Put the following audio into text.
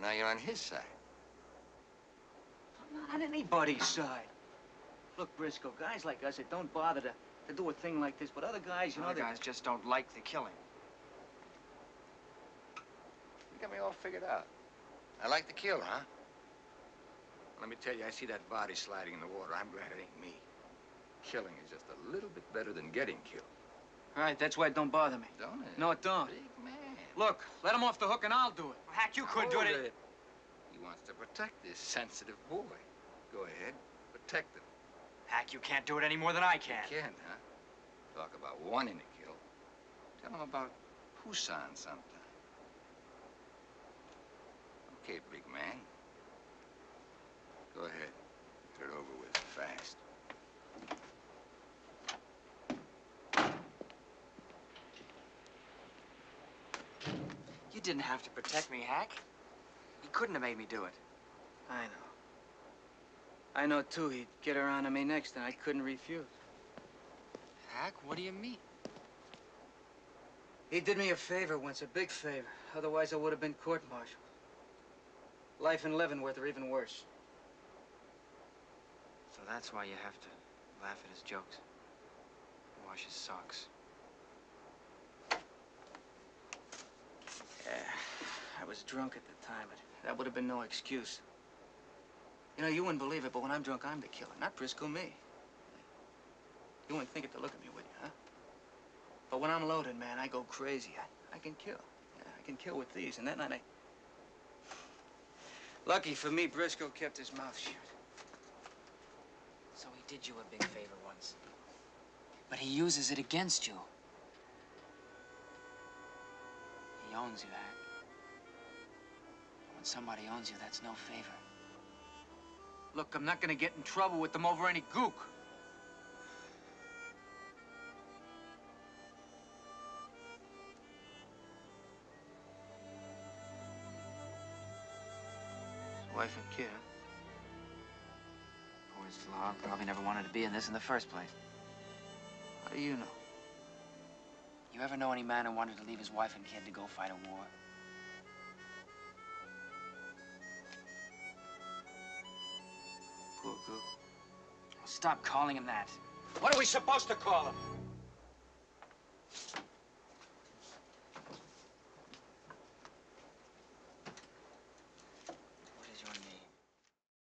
Now you're on his side. I'm not on anybody's side. Look, Briscoe, guys like us, it don't bother to, to do a thing like this, but other guys, you know, Other guys just don't like the killing. You got me all figured out. I like the kill, huh? Let me tell you, I see that body sliding in the water. I'm glad it ain't me. Killing is just a little bit better than getting killed. All right, that's why it don't bother me. Don't it? No, it don't. Big man. Look, let him off the hook and I'll do it. Hack, you couldn't do Hold it. He wants to protect this sensitive boy. Go ahead, protect him. Hack, you can't do it any more than I can. You can't, huh? Talk about wanting to kill. Tell him about Husan sometime. Okay, big man. Go ahead. Get it over with fast. You didn't have to protect me, Hack. He couldn't have made me do it. I know. I know, too, he'd get around to me next, and I couldn't refuse. Hack, what do you mean? He did me a favor once, a big favor. Otherwise, I would have been court-martialed. Life in Leavenworth are even worse. So that's why you have to laugh at his jokes. Wash his socks. Yeah, I was drunk at the time, but that would have been no excuse. You know, you wouldn't believe it, but when I'm drunk, I'm the killer, not Briscoe, me. You wouldn't think it to look at me, would you, huh? But when I'm loaded, man, I go crazy. I, I can kill. Yeah, I can kill with these, and that night I... Lucky for me, Briscoe kept his mouth shut. So he did you a big favor once. But he uses it against you. He owns you, Hack. When somebody owns you, that's no favor. Look, I'm not gonna get in trouble with them over any gook. His wife and kid, huh? Poor Slav probably never wanted to be in this in the first place. How do you know? You ever know any man who wanted to leave his wife and kid to go fight a war? Stop calling him that. What are we supposed to call him?